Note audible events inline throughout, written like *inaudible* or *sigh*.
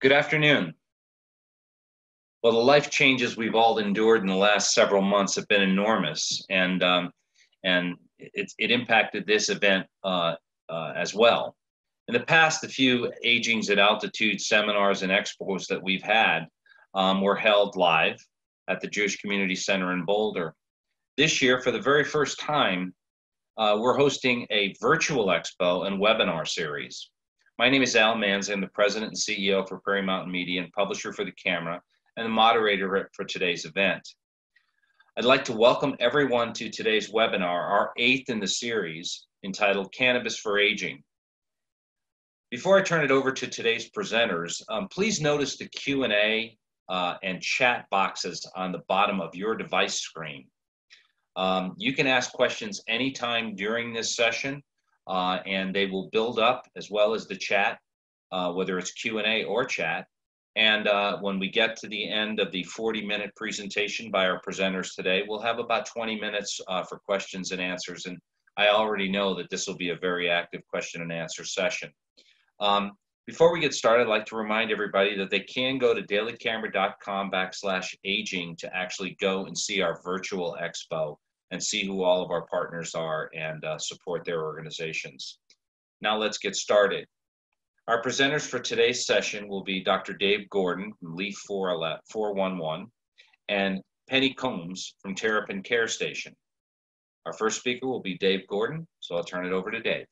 Good afternoon. Well, the life changes we've all endured in the last several months have been enormous, and um, and it, it impacted this event uh, uh, as well. In the past, the few Agings at Altitude seminars and expos that we've had um, were held live at the Jewish Community Center in Boulder. This year, for the very first time, uh, we're hosting a virtual expo and webinar series. My name is Al Manzi. I'm the president and CEO for Prairie Mountain Media and publisher for The Camera and the moderator for today's event. I'd like to welcome everyone to today's webinar, our eighth in the series entitled Cannabis for Aging. Before I turn it over to today's presenters, um, please notice the Q&A uh, and chat boxes on the bottom of your device screen. Um, you can ask questions anytime during this session, uh, and they will build up as well as the chat, uh, whether it's Q&A or chat. And uh, when we get to the end of the 40 minute presentation by our presenters today, we'll have about 20 minutes uh, for questions and answers. And I already know that this will be a very active question and answer session. Um, before we get started, I'd like to remind everybody that they can go to dailycamera.com backslash aging to actually go and see our virtual expo and see who all of our partners are and uh, support their organizations. Now let's get started. Our presenters for today's session will be Dr. Dave Gordon from Leaf 411 and Penny Komes from Terrapin Care Station. Our first speaker will be Dave Gordon, so I'll turn it over to Dave.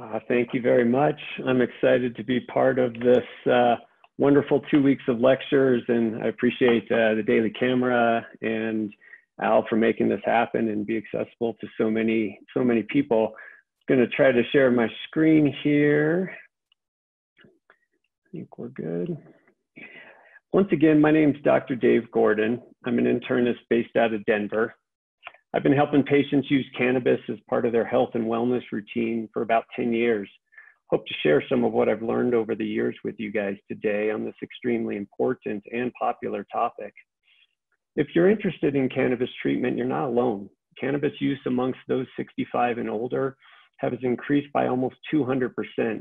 Uh, thank you very much. I'm excited to be part of this uh, wonderful two weeks of lectures, and I appreciate uh, the Daily Camera and Al for making this happen and be accessible to so many so many people. I'm going to try to share my screen here. I think we're good. Once again, my name is Dr. Dave Gordon. I'm an internist based out of Denver. I've been helping patients use cannabis as part of their health and wellness routine for about 10 years. Hope to share some of what I've learned over the years with you guys today on this extremely important and popular topic. If you're interested in cannabis treatment, you're not alone. Cannabis use amongst those 65 and older has increased by almost 200%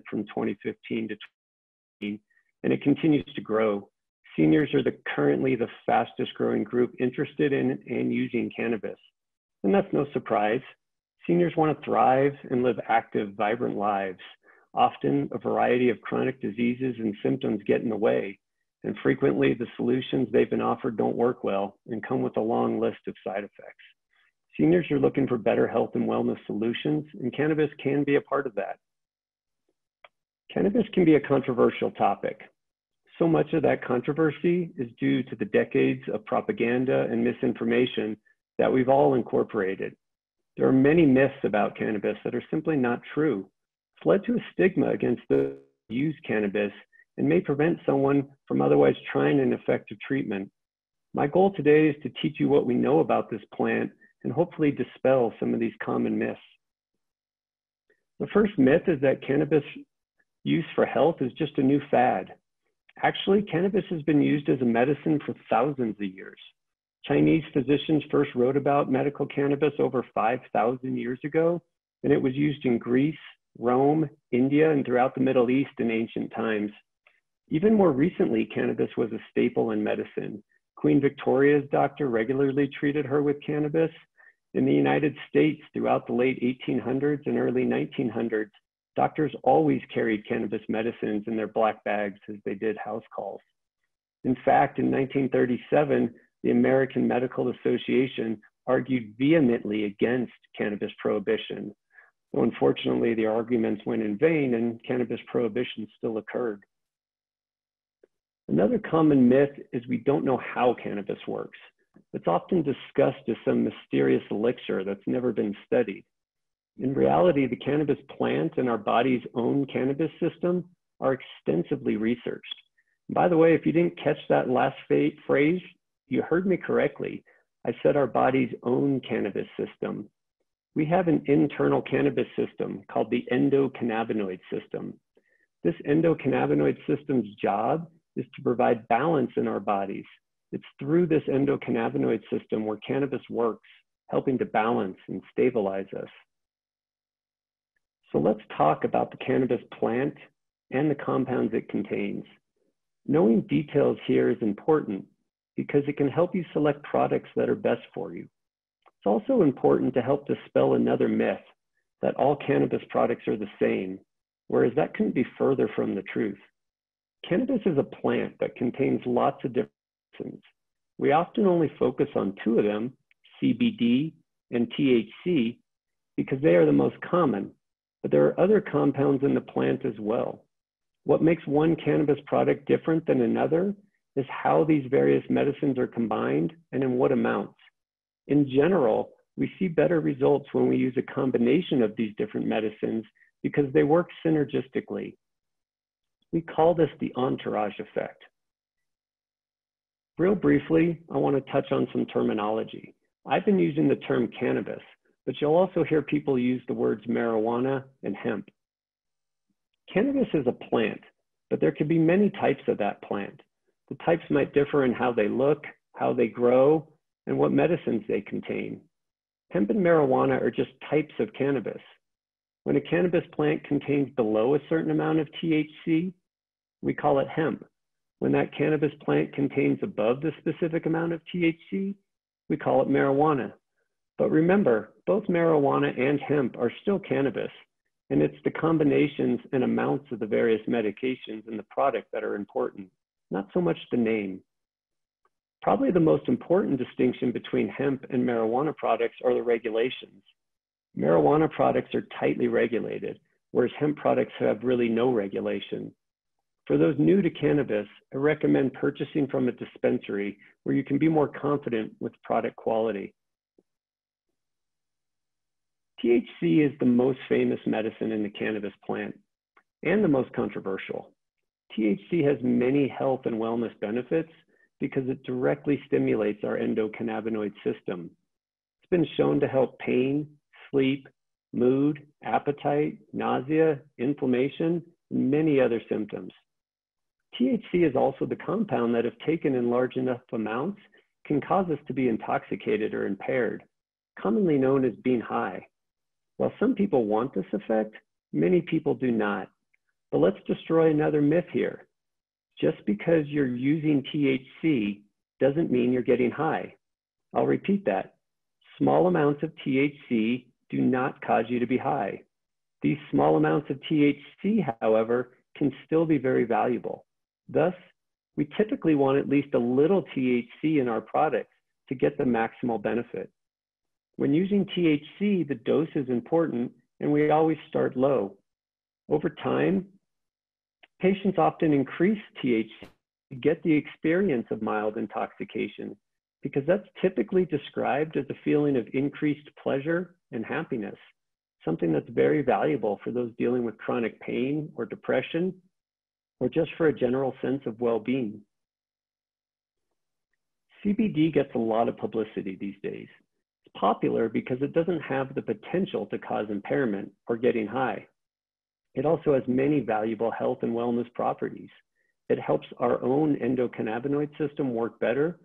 from 2015 to 2020, and it continues to grow. Seniors are the, currently the fastest growing group interested in and using cannabis. And that's no surprise. Seniors want to thrive and live active, vibrant lives. Often, a variety of chronic diseases and symptoms get in the way, and frequently the solutions they've been offered don't work well and come with a long list of side effects. Seniors are looking for better health and wellness solutions, and cannabis can be a part of that. Cannabis can be a controversial topic. So much of that controversy is due to the decades of propaganda and misinformation that we've all incorporated. There are many myths about cannabis that are simply not true. It's led to a stigma against those who use cannabis and may prevent someone from otherwise trying an effective treatment. My goal today is to teach you what we know about this plant and hopefully dispel some of these common myths. The first myth is that cannabis use for health is just a new fad. Actually, cannabis has been used as a medicine for thousands of years. Chinese physicians first wrote about medical cannabis over 5,000 years ago, and it was used in Greece, Rome, India, and throughout the Middle East in ancient times. Even more recently, cannabis was a staple in medicine. Queen Victoria's doctor regularly treated her with cannabis. In the United States, throughout the late 1800s and early 1900s, doctors always carried cannabis medicines in their black bags as they did house calls. In fact, in 1937, the American Medical Association argued vehemently against cannabis prohibition. Though unfortunately, the arguments went in vain and cannabis prohibition still occurred. Another common myth is we don't know how cannabis works. It's often discussed as some mysterious elixir that's never been studied. In reality, the cannabis plant and our body's own cannabis system are extensively researched. By the way, if you didn't catch that last phrase, you heard me correctly. I said our body's own cannabis system. We have an internal cannabis system called the endocannabinoid system. This endocannabinoid system's job is to provide balance in our bodies. It's through this endocannabinoid system where cannabis works, helping to balance and stabilize us. So let's talk about the cannabis plant and the compounds it contains. Knowing details here is important because it can help you select products that are best for you. It's also important to help dispel another myth that all cannabis products are the same, whereas that couldn't be further from the truth. Cannabis is a plant that contains lots of different medicines. We often only focus on two of them, CBD and THC, because they are the most common, but there are other compounds in the plant as well. What makes one cannabis product different than another is how these various medicines are combined and in what amounts. In general, we see better results when we use a combination of these different medicines because they work synergistically. We call this the entourage effect. Real briefly, I want to touch on some terminology. I've been using the term cannabis, but you'll also hear people use the words marijuana and hemp. Cannabis is a plant, but there could be many types of that plant. The types might differ in how they look, how they grow, and what medicines they contain. Hemp and marijuana are just types of cannabis. When a cannabis plant contains below a certain amount of THC, we call it hemp. When that cannabis plant contains above the specific amount of THC, we call it marijuana. But remember, both marijuana and hemp are still cannabis, and it's the combinations and amounts of the various medications in the product that are important, not so much the name. Probably the most important distinction between hemp and marijuana products are the regulations. Marijuana products are tightly regulated, whereas hemp products have really no regulation. For those new to cannabis, I recommend purchasing from a dispensary where you can be more confident with product quality. THC is the most famous medicine in the cannabis plant and the most controversial. THC has many health and wellness benefits because it directly stimulates our endocannabinoid system. It's been shown to help pain, sleep, mood, appetite, nausea, inflammation, and many other symptoms. THC is also the compound that, if taken in large enough amounts, can cause us to be intoxicated or impaired, commonly known as being high. While some people want this effect, many people do not. But let's destroy another myth here. Just because you're using THC doesn't mean you're getting high. I'll repeat that. Small amounts of THC do not cause you to be high. These small amounts of THC, however, can still be very valuable. Thus, we typically want at least a little THC in our products to get the maximal benefit. When using THC, the dose is important and we always start low. Over time, patients often increase THC to get the experience of mild intoxication because that's typically described as a feeling of increased pleasure and happiness, something that's very valuable for those dealing with chronic pain or depression, or just for a general sense of well being. CBD gets a lot of publicity these days. It's popular because it doesn't have the potential to cause impairment or getting high. It also has many valuable health and wellness properties. It helps our own endocannabinoid system work better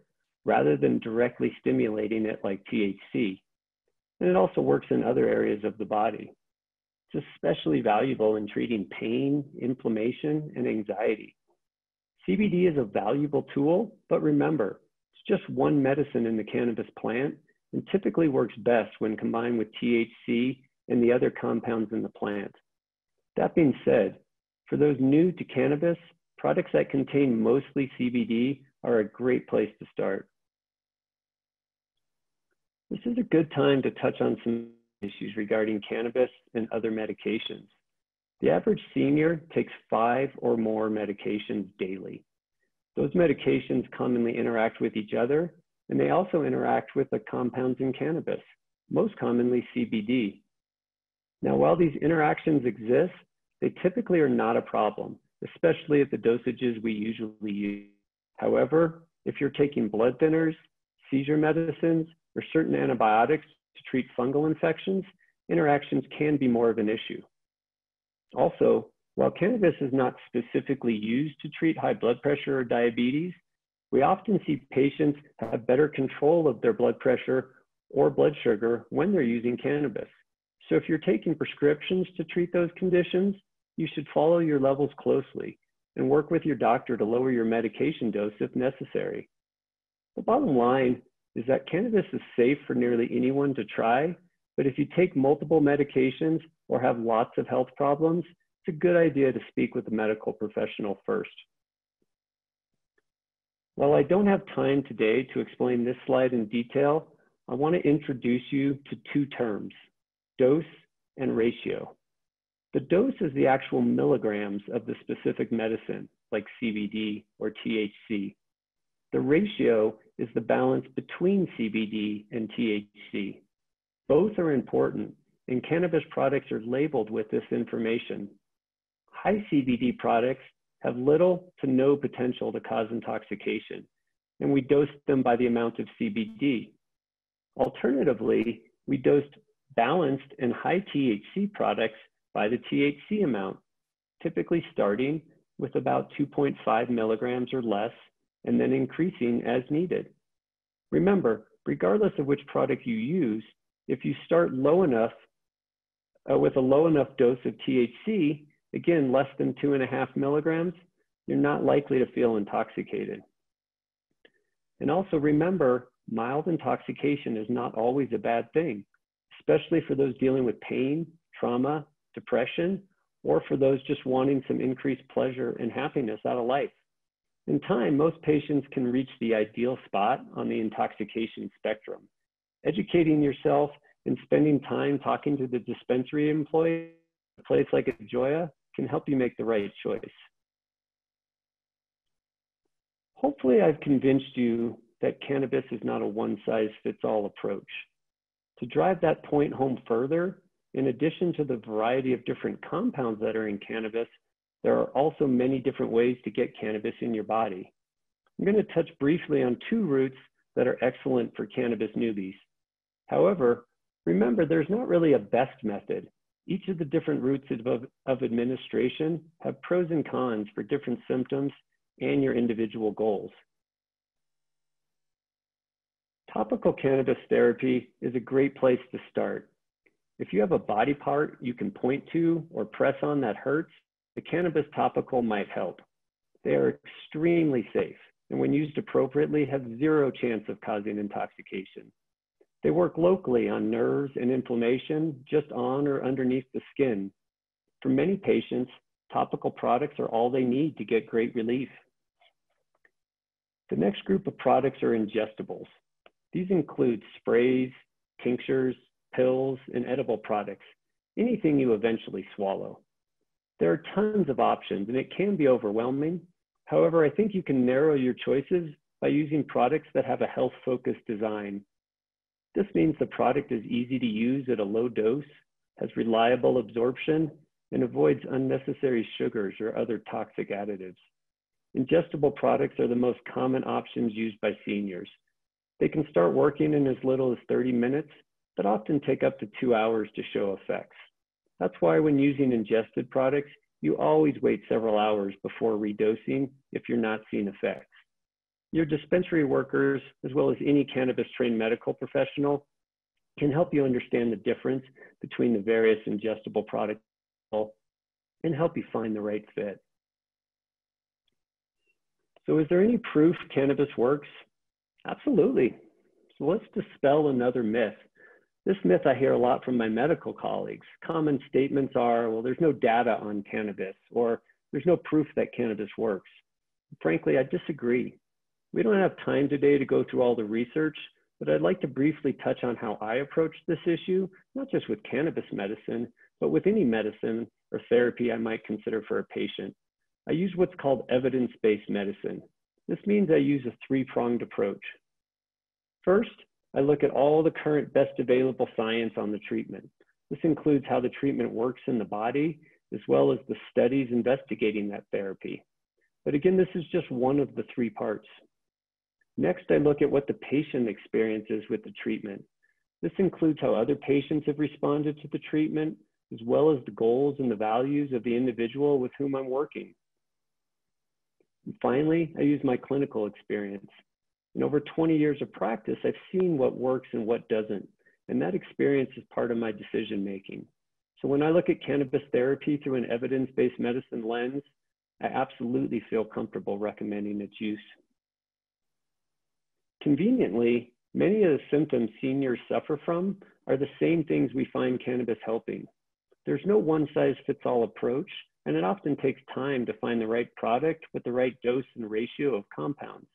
rather than directly stimulating it like THC. And it also works in other areas of the body. It's especially valuable in treating pain, inflammation, and anxiety. CBD is a valuable tool, but remember, it's just one medicine in the cannabis plant and typically works best when combined with THC and the other compounds in the plant. That being said, for those new to cannabis, products that contain mostly CBD are a great place to start. This is a good time to touch on some issues regarding cannabis and other medications. The average senior takes five or more medications daily. Those medications commonly interact with each other, and they also interact with the compounds in cannabis, most commonly CBD. Now, while these interactions exist, they typically are not a problem, especially at the dosages we usually use. However, if you're taking blood thinners, seizure medicines, or certain antibiotics to treat fungal infections, interactions can be more of an issue. Also, while cannabis is not specifically used to treat high blood pressure or diabetes, we often see patients have better control of their blood pressure or blood sugar when they're using cannabis. So if you're taking prescriptions to treat those conditions, you should follow your levels closely and work with your doctor to lower your medication dose if necessary. The bottom line is that cannabis is safe for nearly anyone to try, but if you take multiple medications or have lots of health problems, it's a good idea to speak with a medical professional first. While I don't have time today to explain this slide in detail, I want to introduce you to two terms, dose and ratio. The dose is the actual milligrams of the specific medicine, like CBD or THC. The ratio is the balance between CBD and THC. Both are important, and cannabis products are labeled with this information. High CBD products have little to no potential to cause intoxication, and we dose them by the amount of CBD. Alternatively, we dosed balanced and high THC products by the THC amount, typically starting with about 2.5 milligrams or less, and then increasing as needed. Remember, regardless of which product you use, if you start low enough uh, with a low enough dose of THC, Again, less than two and a half milligrams, you're not likely to feel intoxicated. And also remember, mild intoxication is not always a bad thing, especially for those dealing with pain, trauma, depression, or for those just wanting some increased pleasure and happiness out of life. In time, most patients can reach the ideal spot on the intoxication spectrum. Educating yourself and spending time talking to the dispensary employee, a place like Joya, can help you make the right choice. Hopefully I've convinced you that cannabis is not a one size fits all approach. To drive that point home further, in addition to the variety of different compounds that are in cannabis, there are also many different ways to get cannabis in your body. I'm going to touch briefly on two routes that are excellent for cannabis newbies. However, remember there's not really a best method. Each of the different routes of, of administration have pros and cons for different symptoms and your individual goals. Topical cannabis therapy is a great place to start. If you have a body part you can point to or press on that hurts, the cannabis topical might help. They are extremely safe and when used appropriately have zero chance of causing intoxication. They work locally on nerves and inflammation just on or underneath the skin. For many patients, topical products are all they need to get great relief. The next group of products are ingestibles. These include sprays, tinctures, pills, and edible products, anything you eventually swallow. There are tons of options and it can be overwhelming. However, I think you can narrow your choices by using products that have a health focused design this means the product is easy to use at a low dose, has reliable absorption, and avoids unnecessary sugars or other toxic additives. Ingestible products are the most common options used by seniors. They can start working in as little as 30 minutes, but often take up to two hours to show effects. That's why when using ingested products, you always wait several hours before redosing if you're not seeing effects. Your dispensary workers, as well as any cannabis trained medical professional, can help you understand the difference between the various ingestible products and help you find the right fit. So is there any proof cannabis works? Absolutely. So let's dispel another myth. This myth I hear a lot from my medical colleagues. Common statements are, well, there's no data on cannabis, or there's no proof that cannabis works. Frankly, I disagree. We don't have time today to go through all the research, but I'd like to briefly touch on how I approach this issue, not just with cannabis medicine, but with any medicine or therapy I might consider for a patient. I use what's called evidence-based medicine. This means I use a three-pronged approach. First, I look at all the current best available science on the treatment. This includes how the treatment works in the body, as well as the studies investigating that therapy. But again, this is just one of the three parts. Next, I look at what the patient experiences with the treatment. This includes how other patients have responded to the treatment, as well as the goals and the values of the individual with whom I'm working. And finally, I use my clinical experience. In over 20 years of practice, I've seen what works and what doesn't. and that experience is part of my decision making. So when I look at cannabis therapy through an evidence-based medicine lens, I absolutely feel comfortable recommending its use. Conveniently, many of the symptoms seniors suffer from are the same things we find cannabis helping. There's no one size fits all approach, and it often takes time to find the right product with the right dose and ratio of compounds.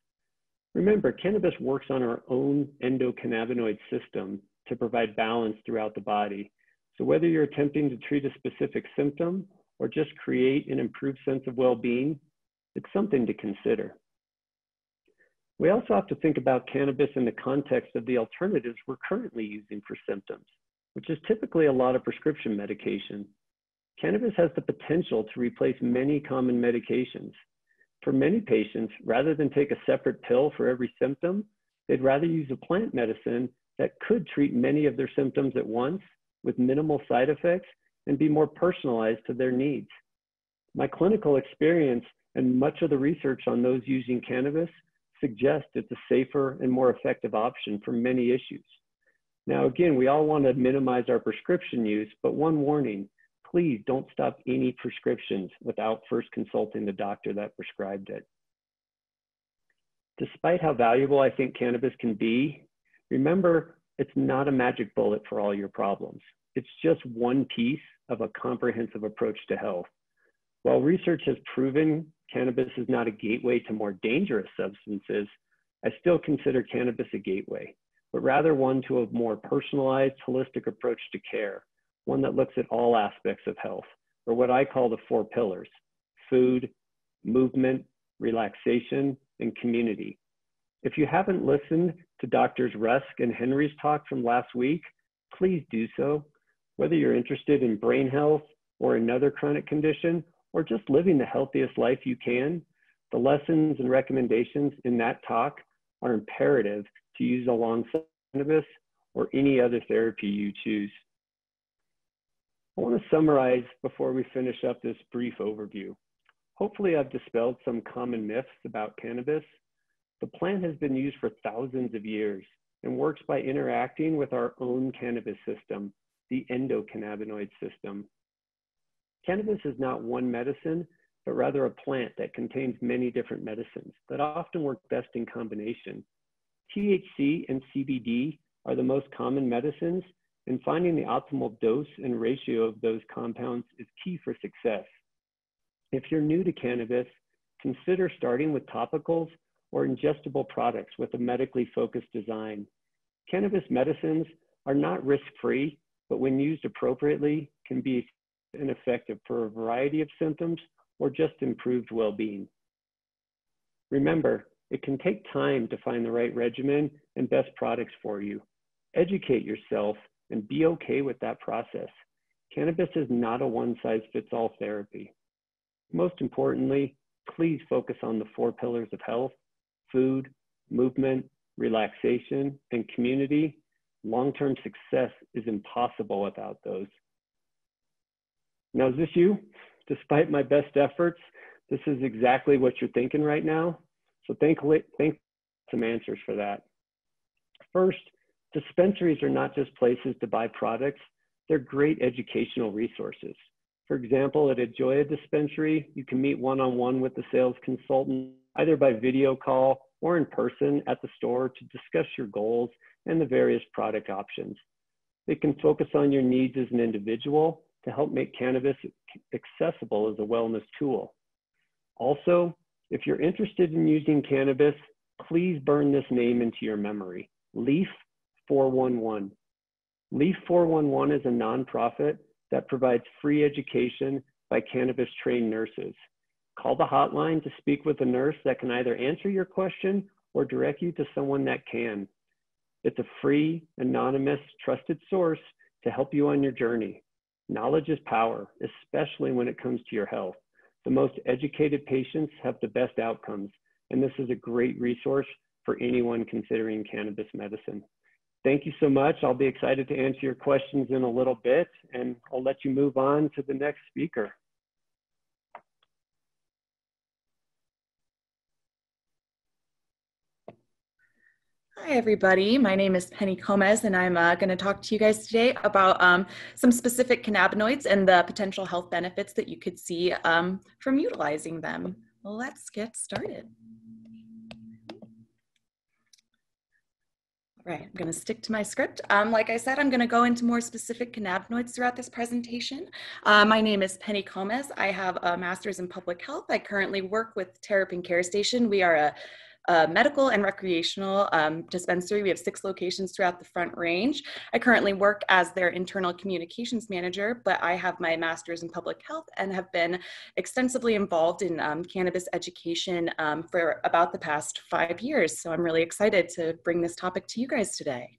Remember, cannabis works on our own endocannabinoid system to provide balance throughout the body. So whether you're attempting to treat a specific symptom or just create an improved sense of well-being, it's something to consider. We also have to think about cannabis in the context of the alternatives we're currently using for symptoms, which is typically a lot of prescription medication. Cannabis has the potential to replace many common medications. For many patients, rather than take a separate pill for every symptom, they'd rather use a plant medicine that could treat many of their symptoms at once with minimal side effects and be more personalized to their needs. My clinical experience and much of the research on those using cannabis suggests it's a safer and more effective option for many issues. Now, again, we all want to minimize our prescription use, but one warning, please don't stop any prescriptions without first consulting the doctor that prescribed it. Despite how valuable I think cannabis can be, remember it's not a magic bullet for all your problems. It's just one piece of a comprehensive approach to health. While research has proven cannabis is not a gateway to more dangerous substances, I still consider cannabis a gateway, but rather one to a more personalized, holistic approach to care, one that looks at all aspects of health, or what I call the four pillars food, movement, relaxation, and community. If you haven't listened to Doctors Rusk and Henry's talk from last week, please do so. Whether you're interested in brain health or another chronic condition, or just living the healthiest life you can, the lessons and recommendations in that talk are imperative to use alongside cannabis or any other therapy you choose. I want to summarize before we finish up this brief overview. Hopefully I've dispelled some common myths about cannabis. The plant has been used for thousands of years and works by interacting with our own cannabis system, the endocannabinoid system. Cannabis is not one medicine, but rather a plant that contains many different medicines that often work best in combination. THC and CBD are the most common medicines, and finding the optimal dose and ratio of those compounds is key for success. If you're new to cannabis, consider starting with topicals or ingestible products with a medically focused design. Cannabis medicines are not risk-free, but when used appropriately, can be and effective for a variety of symptoms or just improved well-being. Remember, it can take time to find the right regimen and best products for you. Educate yourself and be okay with that process. Cannabis is not a one-size-fits-all therapy. Most importantly, please focus on the four pillars of health, food, movement, relaxation, and community. Long-term success is impossible without those. Now, is this you? Despite my best efforts, this is exactly what you're thinking right now. So think, think some answers for that. First, dispensaries are not just places to buy products, they're great educational resources. For example, at Ajoya dispensary, you can meet one-on-one with the sales consultant, either by video call or in person at the store to discuss your goals and the various product options. They can focus on your needs as an individual to help make cannabis accessible as a wellness tool. Also, if you're interested in using cannabis, please burn this name into your memory, Leaf 411. Leaf 411 is a nonprofit that provides free education by cannabis trained nurses. Call the hotline to speak with a nurse that can either answer your question or direct you to someone that can. It's a free, anonymous, trusted source to help you on your journey. Knowledge is power, especially when it comes to your health. The most educated patients have the best outcomes, and this is a great resource for anyone considering cannabis medicine. Thank you so much. I'll be excited to answer your questions in a little bit, and I'll let you move on to the next speaker. Hi, everybody. My name is Penny Komes, and I'm uh, going to talk to you guys today about um, some specific cannabinoids and the potential health benefits that you could see um, from utilizing them. Let's get started. Right, I'm going to stick to my script. Um, like I said, I'm going to go into more specific cannabinoids throughout this presentation. Uh, my name is Penny Komes. I have a master's in public health. I currently work with Terrapin Care Station. We are a medical and recreational um, dispensary. We have six locations throughout the Front Range. I currently work as their internal communications manager, but I have my master's in public health and have been extensively involved in um, cannabis education um, for about the past five years. So I'm really excited to bring this topic to you guys today.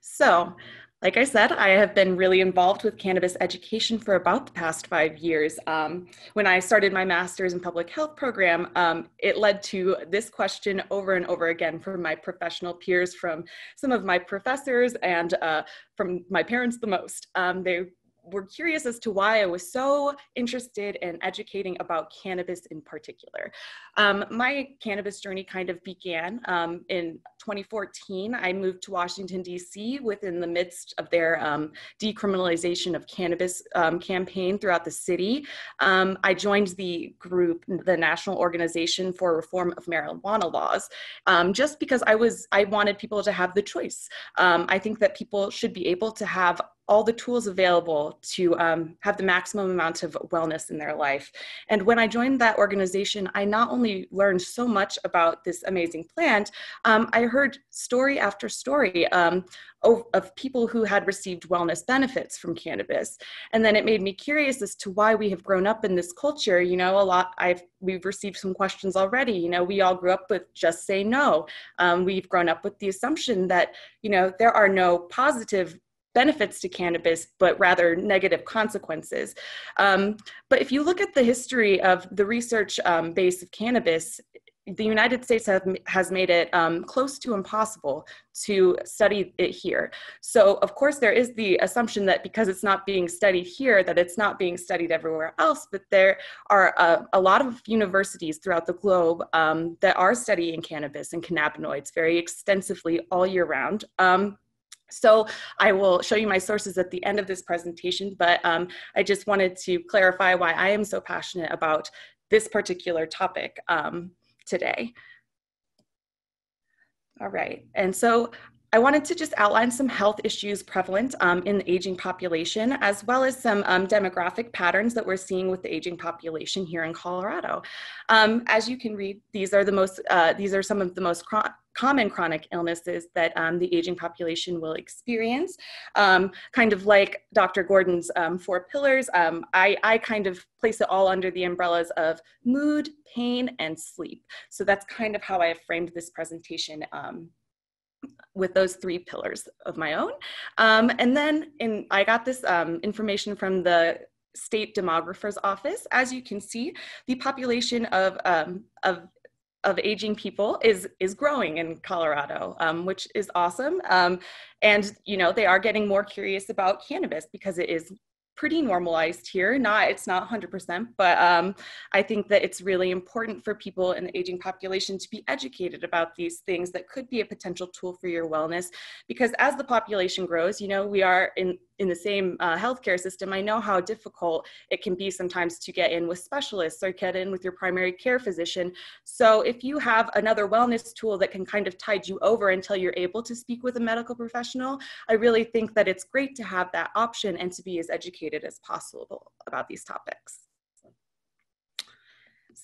So like I said, I have been really involved with cannabis education for about the past five years. Um, when I started my master's in public health program, um, it led to this question over and over again from my professional peers, from some of my professors, and uh, from my parents the most. Um, they were curious as to why I was so interested in educating about cannabis in particular. Um, my cannabis journey kind of began um, in 2014. I moved to Washington, D.C. within the midst of their um, decriminalization of cannabis um, campaign throughout the city. Um, I joined the group, the National Organization for Reform of Marijuana Laws, um, just because I was I wanted people to have the choice. I think that people should be able to have all the tools available to um, have the maximum amount of wellness in their life. And when I joined that organization, I not only learned so much about this amazing plant, um, I heard story after story um, of, of, people who had received wellness benefits from cannabis. And then it made me curious as to why we have grown up in this culture. You know, a lot, I've, we've received some questions already. You know, we all grew up with just say no. Um, we've grown up with the assumption that, you know, there are no positive benefits to cannabis, but rather negative consequences. Um, but if you look at the history of the research um, base of cannabis, the United States have, has made it um, close to impossible to study it here. So, of course, there is the assumption that because it's not being studied here, that it's not being studied everywhere else. But there are a, a lot of universities throughout the globe um, that are studying cannabis and cannabinoids very extensively all year round. Um, so I will show you my sources at the end of this presentation, but um, I just wanted to clarify why I am so passionate about this particular topic um, today. All right, and so I wanted to just outline some health issues prevalent um, in the aging population, as well as some um, demographic patterns that we're seeing with the aging population here in Colorado. Um, as you can read, these are the most, uh, these are some of the most common chronic illnesses that um, the aging population will experience. Um, kind of like Dr. Gordon's um, four pillars, I, I kind of place it all under the umbrellas of mood, pain, and sleep. So that's kind of how I have framed this presentation with those three pillars of my own. Um, and then in, I got this um, information from the state demographer's office. As you can see, the population of, um, of of aging people is is growing in Colorado, um, which is awesome. Um, and you know they are getting more curious about cannabis because it is pretty normalized here. Not it's not 100%, but um, I think that it's really important for people in the aging population to be educated about these things that could be a potential tool for your wellness. Because as the population grows, you know, we are in in the same uh, healthcare system, I know how difficult it can be sometimes to get in with specialists or get in with your primary care physician. So if you have another wellness tool that can kind of tide you over until you're able to speak with a medical professional, I really think that it's great to have that option and to be as educated as possible about these topics.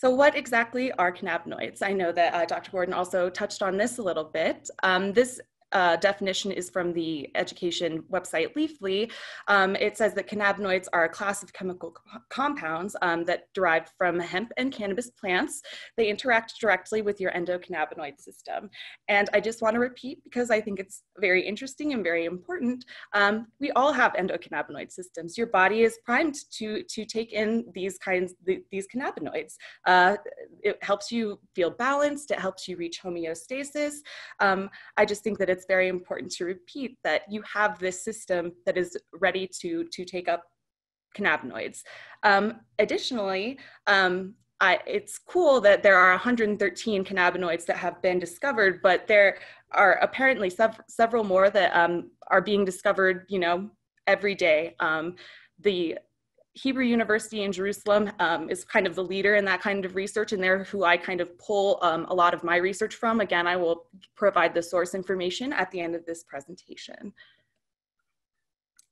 So what exactly are cannabinoids? I know that uh, Dr. Gordon also touched on this a little bit. Um, this uh, definition is from the education website Leafly. Um, it says that cannabinoids are a class of chemical co compounds um, that derived from hemp and cannabis plants. They interact directly with your endocannabinoid system. And I just want to repeat because I think it's very interesting and very important. Um, we all have endocannabinoid systems. Your body is primed to, to take in these kinds, the, these cannabinoids. Uh, it helps you feel balanced. It helps you reach homeostasis. Um, I just think that it's it's very important to repeat that you have this system that is ready to, to take up cannabinoids. Um, additionally, um, I, it's cool that there are 113 cannabinoids that have been discovered, but there are apparently sev- several more that um, are being discovered, you know, every day. Um, the Hebrew University in Jerusalem um, is kind of the leader in that kind of research, and they're who I kind of pull um, a lot of my research from. Again, I will provide the source information at the end of this presentation.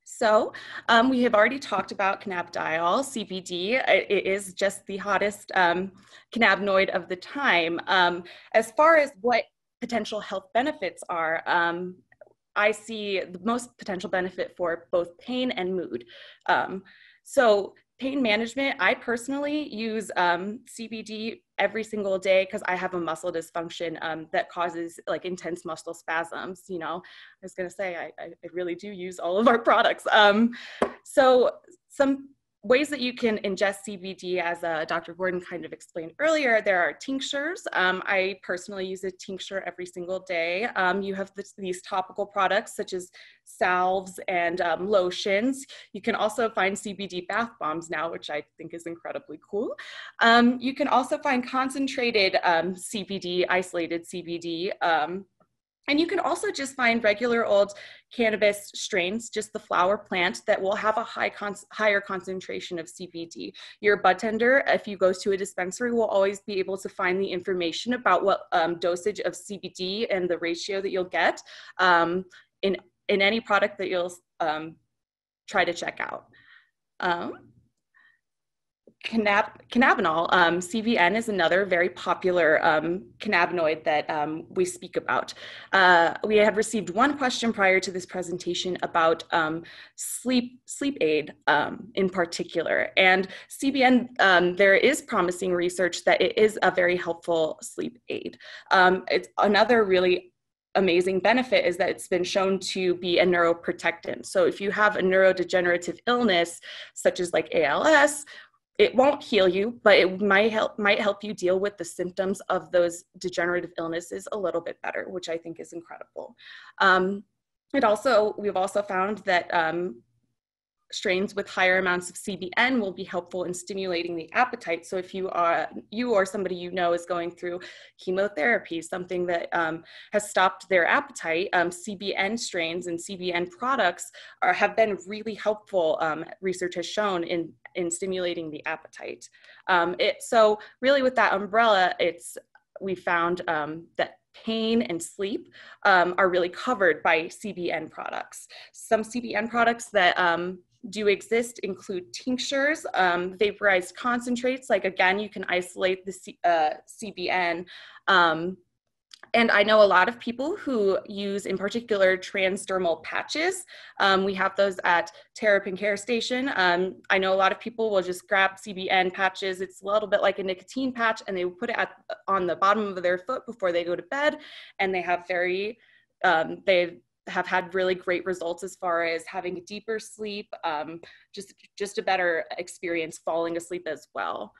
So um, we have already talked about cannabidiol, CBD. It is just the hottest um, cannabinoid of the time. Um, as far as what potential health benefits are, um, I see the most potential benefit for both pain and mood. Um, so pain management, I personally use um, CBD every single day because I have a muscle dysfunction um, that causes like intense muscle spasms. You know, I was gonna say I, I really do use all of our products. Um, so some ways that you can ingest CBD, as uh, Dr. Gordon kind of explained earlier, there are tinctures. Um, I personally use a tincture every single day. Um, you have this, these topical products such as salves and um, lotions. You can also find CBD bath bombs now, which I think is incredibly cool. Um, you can also find concentrated um, CBD, isolated CBD um, and you can also just find regular old cannabis strains, just the flower plant that will have a high con higher concentration of CBD. Your bud tender, if you go to a dispensary, will always be able to find the information about what um, dosage of CBD and the ratio that you'll get um, in, in any product that you'll um, try to check out. Cannab cannabinol, um, CBN is another very popular um, cannabinoid that um, we speak about. Uh, we had received one question prior to this presentation about um, sleep sleep aid um, in particular, and CBN. Um, there is promising research that it is a very helpful sleep aid. it's another really amazing benefit is that it's been shown to be a neuroprotectant. So if you have a neurodegenerative illness such as like ALS it won't heal you, but it might help might help you deal with the symptoms of those degenerative illnesses a little bit better, which I think is incredible. Um, it also we've also found that um, strains with higher amounts of CBN will be helpful in stimulating the appetite. So if you are you or somebody you know is going through chemotherapy, something that um, has stopped their appetite, um, CBN strains and CBN products are, have been really helpful. Um, research has shown in in stimulating the appetite. Um, it, so really, with that umbrella, it's we found um, that pain and sleep um, are really covered by CBN products. Some CBN products that um, do exist include tinctures, um, vaporized concentrates, like again, you can isolate the C, uh, CBN. Um, and I know a lot of people who use, in particular, transdermal patches. Um, we have those at Terrapin Care Station. Um, I know a lot of people will just grab CBN patches. It's a little bit like a nicotine patch, and they will put it at, on the bottom of their foot before they go to bed. And they have very, um, they have had really great results as far as having a deeper sleep, um, just, just a better experience falling asleep as well.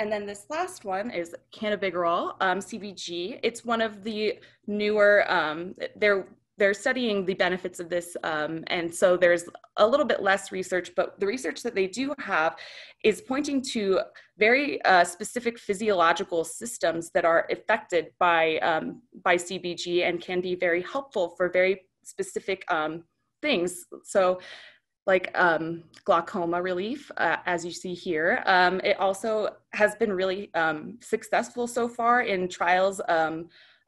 And then this last one is cannabigerol, um, CBG. It's one of the newer, um, they're they're studying the benefits of this um, and so there's a little bit less research but the research that they do have is pointing to very uh, specific physiological systems that are affected by um, by cbg and can be very helpful for very specific um, things so like um, glaucoma relief, uh, as you see here. Um, it also has been really um, successful so far in trials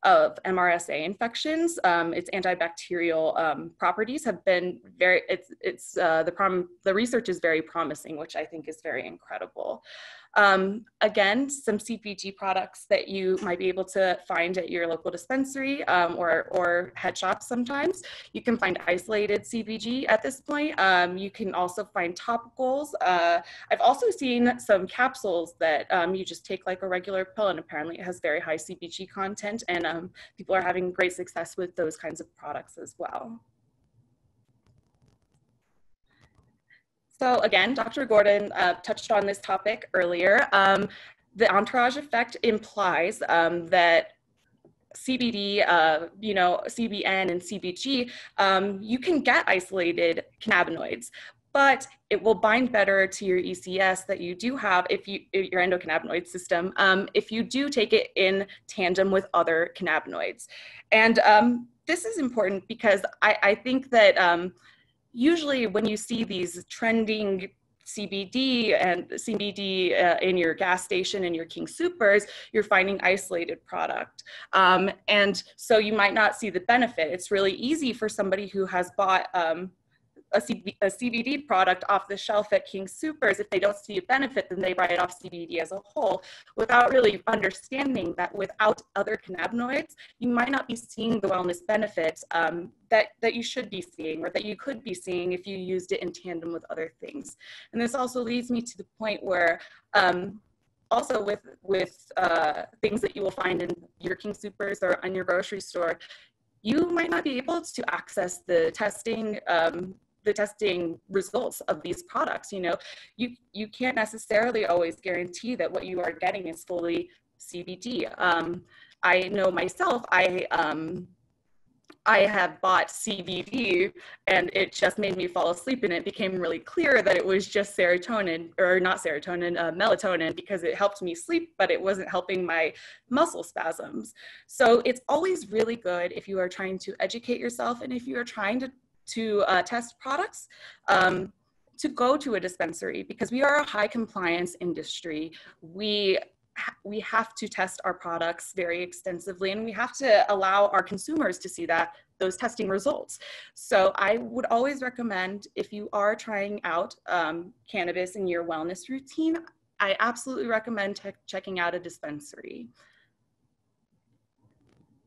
of MRSA infections. Um, its antibacterial um, properties have been very, it's, it's uh, the, prom the research is very promising, which I think is very incredible. Um, again, some CBG products that you might be able to find at your local dispensary um, or, or head shops sometimes. You can find isolated CBG at this point. Um, you can also find topicals. Uh, I've also seen some capsules that um, you just take like a regular pill and apparently it has very high CBG content and um, people are having great success with those kinds of products as well. So again, Dr. Gordon uh, touched on this topic earlier. Um, the entourage effect implies um, that CBD, uh, you know, CBN and CBG, um, you can get isolated cannabinoids, but it will bind better to your ECS that you do have if you your endocannabinoid system um, if you do take it in tandem with other cannabinoids. And um, this is important because I, I think that um, usually when you see these trending CBD and CBD uh, in your gas station and your King Supers, you're finding isolated product. Um, and so you might not see the benefit. It's really easy for somebody who has bought um, a, a CBD product off the shelf at King Supers, if they don't see a benefit, then they write off CBD as a whole without really understanding that without other cannabinoids, you might not be seeing the wellness benefits um, that, that you should be seeing or that you could be seeing if you used it in tandem with other things. And this also leads me to the point where um, also with with uh, things that you will find in your King Supers or on your grocery store, you might not be able to access the testing um, the testing results of these products. You know, you you can't necessarily always guarantee that what you are getting is fully CBD. Um, I know myself. I um, I have bought CBD and it just made me fall asleep and it became really clear that it was just serotonin or not serotonin, uh, melatonin because it helped me sleep, but it wasn't helping my muscle spasms. So it's always really good if you are trying to educate yourself and if you are trying to to uh, test products um, to go to a dispensary because we are a high compliance industry. We we have to test our products very extensively and we have to allow our consumers to see that those testing results. So i would always recommend if you are trying out um, cannabis in your wellness routine i absolutely recommend checking out a dispensary.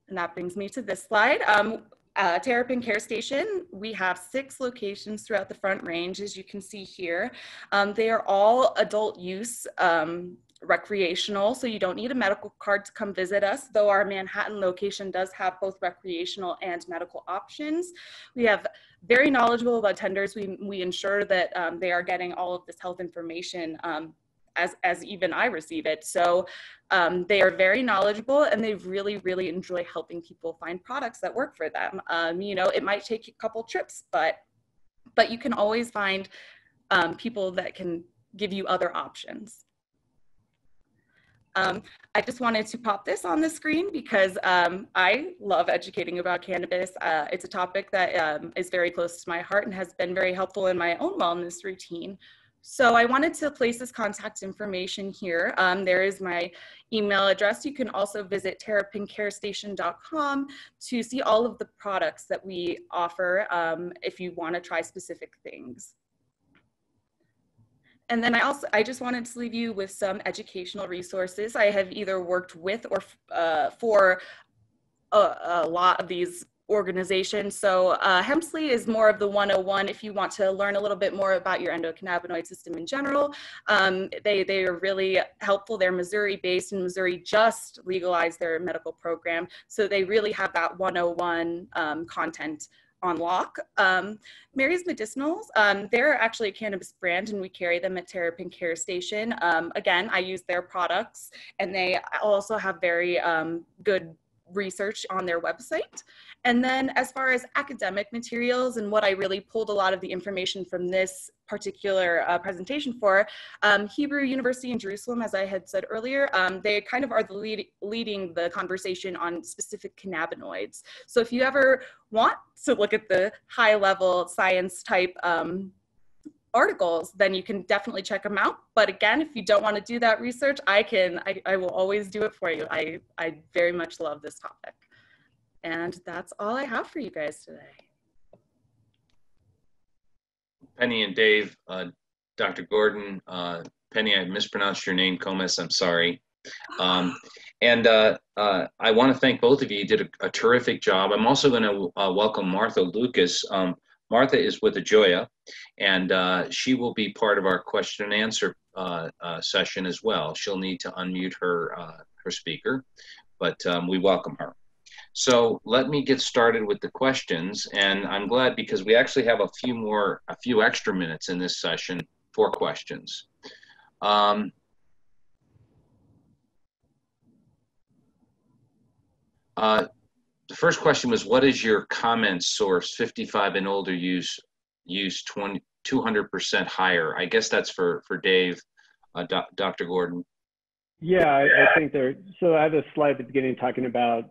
And that brings me to this slide. Um, uh, Terrapin Care Station, we have six locations throughout the Front Range, as you can see here. Um, they are all adult use um, recreational, so you don't need a medical card to come visit us, though our Manhattan location does have both recreational and medical options. We have very knowledgeable attenders. We, we ensure that um, they are getting all of this health information um, as, as even I receive it. So um, they are very knowledgeable and they really, really enjoy helping people find products that work for them. Um, you know, it might take a couple trips, but, but you can always find um, people that can give you other options. Um, I just wanted to pop this on the screen because um, I love educating about cannabis. Uh, it's a topic that um, is very close to my heart and has been very helpful in my own wellness routine. So I wanted to place this contact information here. Um, there is my email address. You can also visit terrapincarestation.com to see all of the products that we offer um, if you want to try specific things. And then I also, I just wanted to leave you with some educational resources. I have either worked with or uh, for a, a lot of these organization. So uh, Hempsley is more of the 101 if you want to learn a little bit more about your endocannabinoid system in general. Um, they, they are really helpful. They're Missouri based and Missouri just legalized their medical program. So they really have that 101 um, content on lock. Um, Mary's Medicinals, um, they're actually a cannabis brand and we carry them at Terrapin Care Station. Um, again, I use their products and they also have very um, good research on their website. And then as far as academic materials and what I really pulled a lot of the information from this particular uh, presentation for, um, Hebrew University in Jerusalem, as I had said earlier, um, they kind of are the lead, leading the conversation on specific cannabinoids. So if you ever want to look at the high level science type um, articles, then you can definitely check them out. But again, if you don't want to do that research, I can, I, I will always do it for you. I, I very much love this topic. And that's all I have for you guys today. Penny and Dave, uh, Dr. Gordon, uh, Penny, I mispronounced your name, Comas, I'm sorry. Um, and uh, uh, I want to thank both of you. You did a, a terrific job. I'm also going to uh, welcome Martha Lucas. Um, Martha is with Ajoya, and uh, she will be part of our question and answer uh, uh, session as well. She'll need to unmute her, her speaker, but um, we welcome her. So let me get started with the questions. And I'm glad because we actually have a few more, a few extra minutes in this session for questions. Um, uh, the first question was, what is your comment source, 55 and older use, use 20, 200% higher. I guess that's for, for Dave, uh, Do Dr. Gordon. Yeah, I, I think there. So I have a slide at the beginning talking about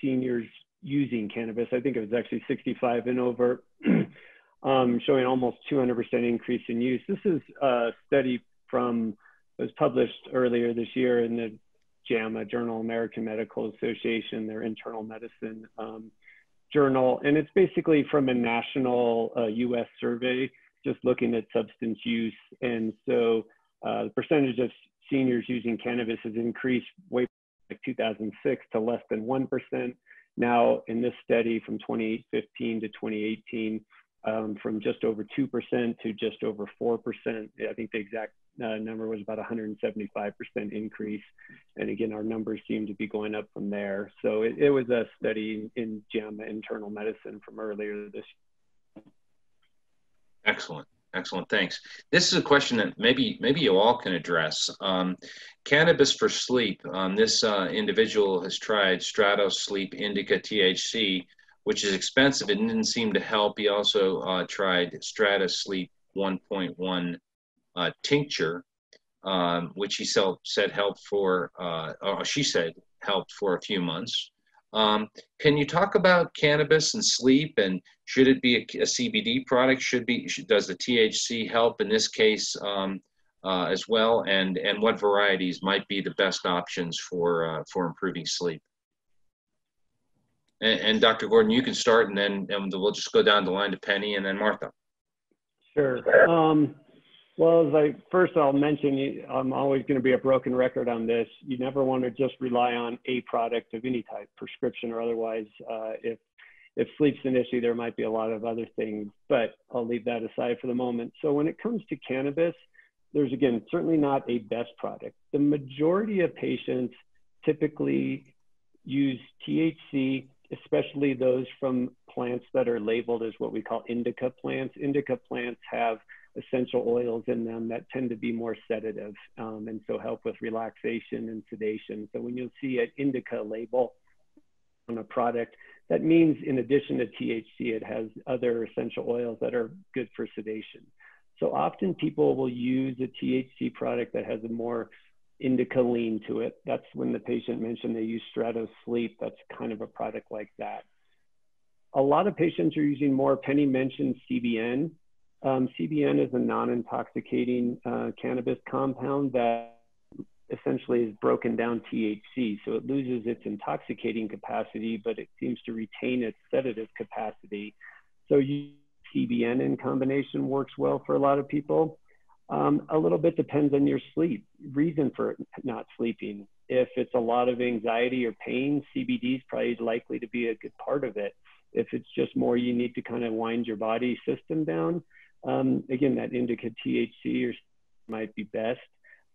seniors using cannabis. I think it was actually 65 and over, *clears throat* um, showing almost 200% increase in use. This is a study from was published earlier this year in the JAMA Journal American Medical Association, their internal medicine um, journal, and it's basically from a national uh, U.S. survey, just looking at substance use. And so uh, the percentage of seniors using cannabis has increased way back 2006 to less than 1%. Now, in this study from 2015 to 2018, um, from just over 2% to just over 4%. I think the exact uh, number was about 175% increase. And again, our numbers seem to be going up from there. So it, it was a study in JAMA Internal Medicine from earlier this year. Excellent. Excellent, thanks. This is a question that maybe maybe you all can address. Um, cannabis for sleep. Um, this uh, individual has tried Stratos Sleep Indica THC, which is expensive. It didn't seem to help. He also uh, tried Stratos Sleep 1.1 uh, tincture, um, which he said helped for, uh, or she said helped for a few months. Um, can you talk about cannabis and sleep, and should it be a, a CBD product? Should be should, does the THC help in this case um, uh, as well? And and what varieties might be the best options for uh, for improving sleep? And, and, Dr. Gordon, you can start, and then and we'll just go down the line to Penny and then Martha. Sure. Um, well, as I first I'll mention, I'm always going to be a broken record on this. You never want to just rely on a product of any type, prescription or otherwise. Uh, if if sleep's an issue, there might be a lot of other things, but I'll leave that aside for the moment. So when it comes to cannabis, there's again certainly not a best product. The majority of patients typically use THC, especially those from plants that are labeled as what we call indica plants. Indica plants have essential oils in them that tend to be more sedative um, and so help with relaxation and sedation. So when you'll see an indica label on a product, that means in addition to THC, it has other essential oils that are good for sedation. So often people will use a THC product that has a more indica lean to it. That's when the patient mentioned they use Stratos Sleep. That's kind of a product like that. A lot of patients are using more, Penny mentioned CBN. Um, CBN is a non-intoxicating uh, cannabis compound that essentially is broken down THC. So it loses its intoxicating capacity, but it seems to retain its sedative capacity. So CBN in combination works well for a lot of people. Um, a little bit depends on your sleep, reason for not sleeping. If it's a lot of anxiety or pain, CBD is probably likely to be a good part of it. If it's just more you need to kind of wind your body system down, um, again, that indica THC or might be best.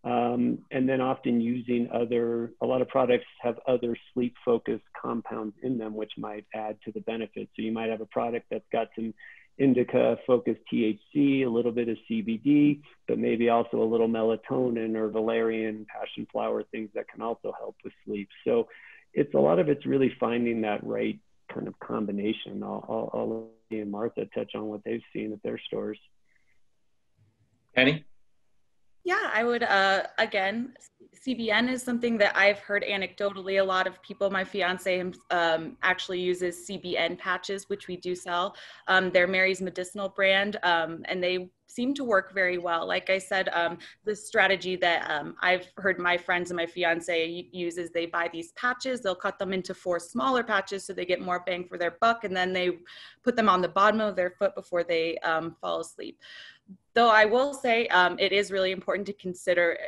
Um, and then often using other, a lot of products have other sleep focused compounds in them, which might add to the benefit. So you might have a product that's got some indica focused THC, a little bit of CBD, but maybe also a little melatonin or valerian, passion flower, things that can also help with sleep. So it's a lot of it's really finding that right kind of combination. I'll, let and Martha touch on what they've seen at their stores. Penny? Yeah, I would, uh, again, CBN is something that I've heard anecdotally. A lot of people, my fiance um, actually uses CBN patches, which we do sell. Um, they're Mary's Medicinal brand, um, and they seem to work very well. Like I said, um, the strategy that um, I've heard my friends and my fiance use is they buy these patches, they'll cut them into four smaller patches so they get more bang for their buck, and then they put them on the bottom of their foot before they um, fall asleep. Though I will say um, it is really important to consider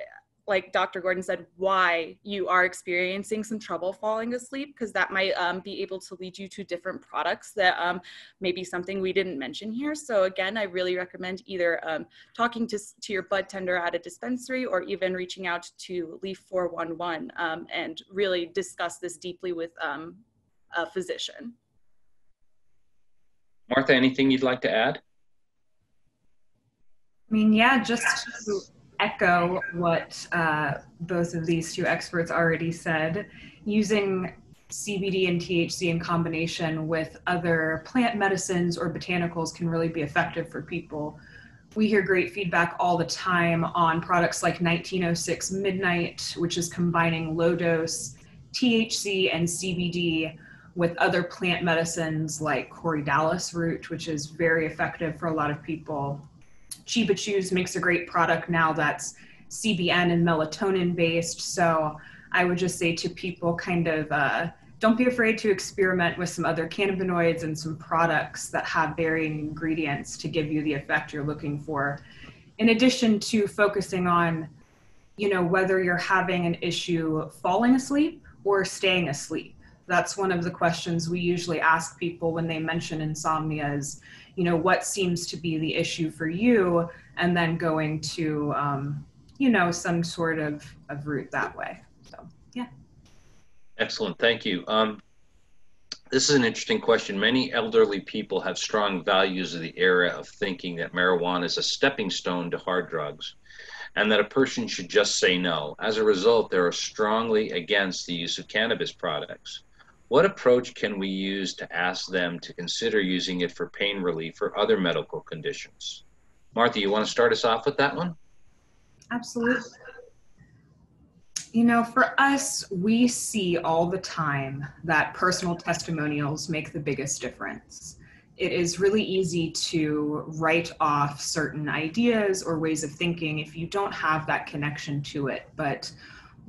like Dr. Gordon said, why you are experiencing some trouble falling asleep, because that might um, be able to lead you to different products that um, may be something we didn't mention here. So again, I really recommend either um, talking to, to your bud tender at a dispensary or even reaching out to Leaf 411 um, and really discuss this deeply with um, a physician. Martha, anything you'd like to add? I mean, yeah, just to echo what uh, both of these two experts already said. Using CBD and THC in combination with other plant medicines or botanicals can really be effective for people we hear great feedback all the time on products like 1906 Midnight, which is combining low dose THC and CBD with other plant medicines like Corydalis root, which is very effective for a lot of people. Chiba Chews makes a great product now that's CBN and melatonin based. So I would just say to people, kind of, uh, don't be afraid to experiment with some other cannabinoids and some products that have varying ingredients to give you the effect you're looking for. In addition to focusing on, you know, whether you're having an issue falling asleep or staying asleep. That's one of the questions we usually ask people when they mention insomnia is, you know, what seems to be the issue for you? And then going to, um, you know, some sort of, of route that way. So, yeah. Excellent. Thank you. Um, this is an interesting question. Many elderly people have strong values of the era of thinking that marijuana is a stepping stone to hard drugs and that a person should just say no. As a result, they are strongly against the use of cannabis products. What approach can we use to ask them to consider using it for pain relief or other medical conditions? Martha, you want to start us off with that one? Absolutely. You know, for us, we see all the time that personal testimonials make the biggest difference it is really easy to write off certain ideas or ways of thinking if you don't have that connection to it. But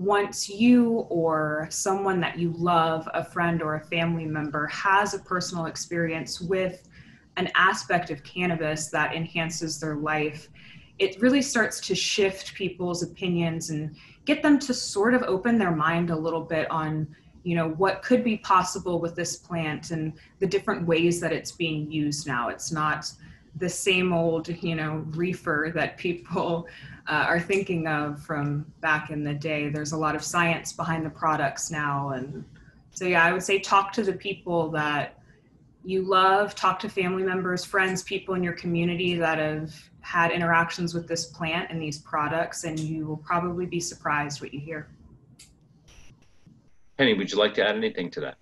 once you or someone that you love, a friend or a family member, has a personal experience with an aspect of cannabis that enhances their life, it really starts to shift people's opinions and get them to sort of open their mind a little bit on you know what could be possible with this plant and the different ways that it's being used now. It's not the same old you know reefer that people uh, are thinking of from back in the day there's a lot of science behind the products now and so yeah i would say talk to the people that you love talk to family members friends people in your community that have had interactions with this plant and these products and you will probably be surprised what you hear Penny, would you like to add anything to that?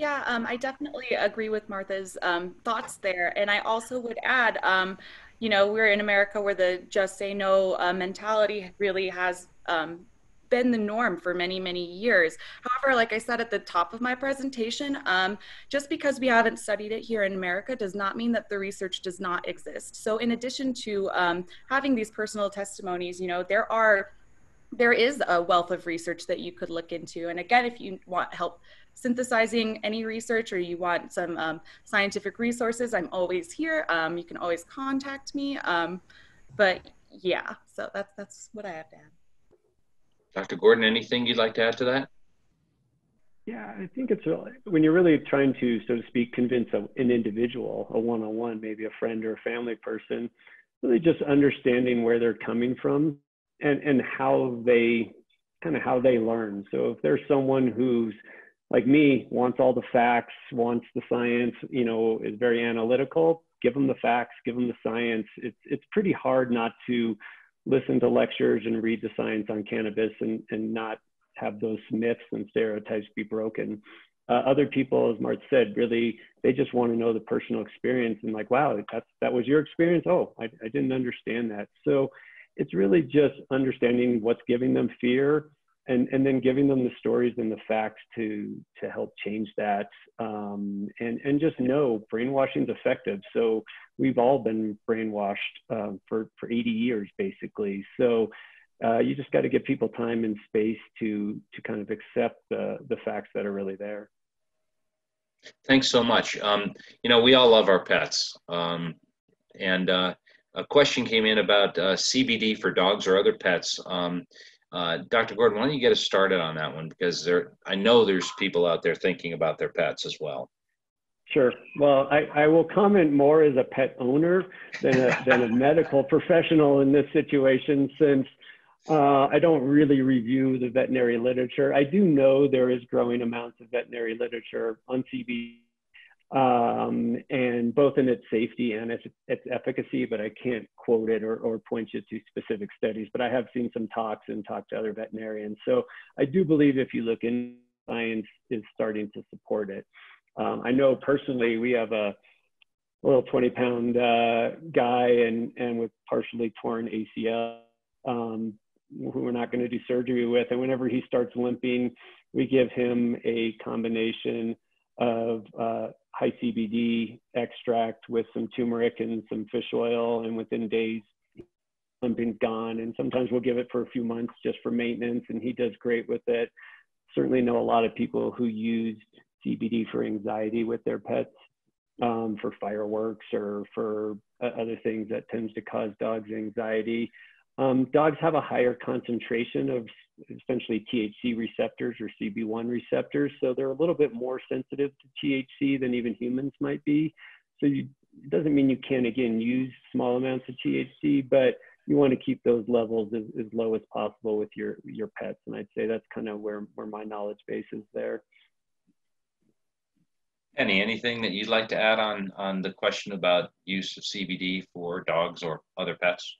Yeah, um, I definitely agree with Martha's um, thoughts there. And I also would add, um, you know, we're in America where the just say no uh, mentality really has um, been the norm for many, many years. However, like I said at the top of my presentation, um, just because we haven't studied it here in America does not mean that the research does not exist. So in addition to um, having these personal testimonies, you know, there are there is a wealth of research that you could look into. And again, if you want help synthesizing any research or you want some um, scientific resources, I'm always here. Um, you can always contact me. Um, but yeah, so that's, that's what I have to add. Dr. Gordon, anything you'd like to add to that? Yeah, I think it's really, when you're really trying to, so to speak, convince a, an individual, a one-on-one, maybe a friend or a family person, really just understanding where they're coming from and and how they kind of how they learn. So if there's someone who's like me wants all the facts, wants the science, you know, is very analytical, give them the facts, give them the science. It's it's pretty hard not to listen to lectures and read the science on cannabis and and not have those myths and stereotypes be broken. Uh, other people, as Mart said, really they just want to know the personal experience and like, wow, that's that was your experience. Oh, I, I didn't understand that. So it's really just understanding what's giving them fear and, and then giving them the stories and the facts to to help change that um, and and just know brainwashing is effective. So we've all been brainwashed um, for for 80 years basically. So uh, you just got to give people time and space to to kind of accept the the facts that are really there. Thanks so much. Um, you know we all love our pets. Um, and uh, a question came in about uh, CBD for dogs or other pets. Uh, Dr. Gordon, why don't you get us started on that one? Because there, I know there's people out there thinking about their pets as well. Sure. Well, I, I will comment more as a pet owner than a, *laughs* than a medical professional in this situation, since uh, I don't really review the veterinary literature. I do know there is growing amounts of veterinary literature on CBD um, and both in its safety and its, its efficacy, but I can't quote it or, or point you to specific studies. But I have seen some talks and talked to other veterinarians. So I do believe if you look in science is starting to support it. Um, I know personally we have a little 20 pound uh, guy and, and with partially torn ACL, um, who we're not going to do surgery with. And whenever he starts limping, we give him a combination of uh, high CBD extract with some turmeric and some fish oil. And within days, limping's gone. And sometimes we'll give it for a few months just for maintenance, and he does great with it. Certainly know a lot of people who use CBD for anxiety with their pets um, for fireworks or for uh, other things that tends to cause dogs anxiety. Um, dogs have a higher concentration of essentially THC receptors or CB1 receptors, so they're a little bit more sensitive to THC than even humans might be. So you, it doesn't mean you can't again use small amounts of THC, but you want to keep those levels as, as low as possible with your your pets. And I'd say that's kind of where where my knowledge base is there. Penny, anything that you'd like to add on on the question about use of CBD for dogs or other pets?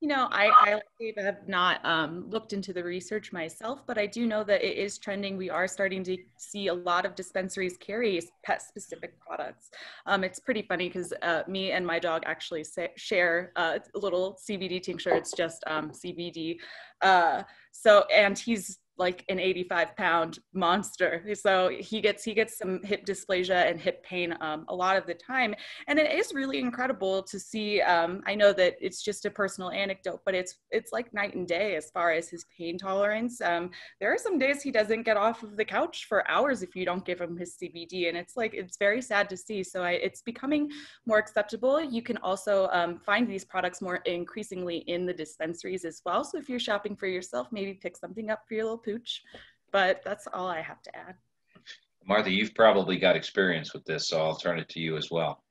You know, I, I have not um, looked into the research myself, but I do know that it is trending. We are starting to see a lot of dispensaries carry pet specific products. Um, it's pretty funny because uh, me and my dog actually share a little CBD tincture. It's just um, CBD. Uh, so, and he's like an 85 pound monster. So he gets he gets some hip dysplasia and hip pain um, a lot of the time. And it is really incredible to see um, i know that it's just a personal anecdote but it's it's like night and day as far as his pain tolerance. Um, there are some days he doesn't get off of the couch for hours if you don't give him his cbd and it's like it's very sad to see. So I, it's becoming more acceptable. You can also um, find these products more increasingly in the dispensaries as well. So if you're shopping for yourself maybe pick something up for your little pooch. But that's all I have to add. Martha, you've probably got experience with this, so I'll turn it to you as well.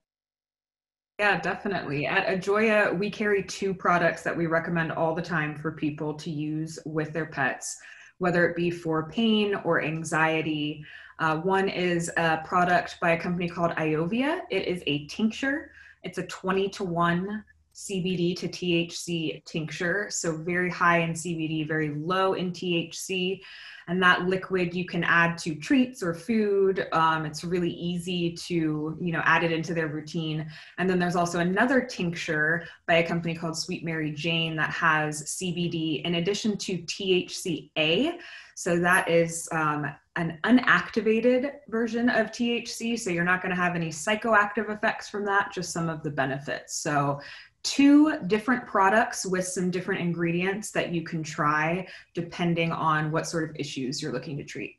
Yeah, definitely. At Ajoya, we carry two products that we recommend all the time for people to use with their pets, whether it be for pain or anxiety. Uh, one is a product by a company called Iovia. It is a tincture. It's a 20 to 1 CBD to THC tincture. So very high in CBD, very low in THC. And that liquid you can add to treats or food. Um, it's really easy to, you know, add it into their routine. And then there's also another tincture by a company called Sweet Mary Jane that has CBD in addition to THCA. So that is um, an unactivated version of THC. So you're not going to have any psychoactive effects from that, just some of the benefits. So two different products with some different ingredients that you can try depending on what sort of issues you're looking to treat.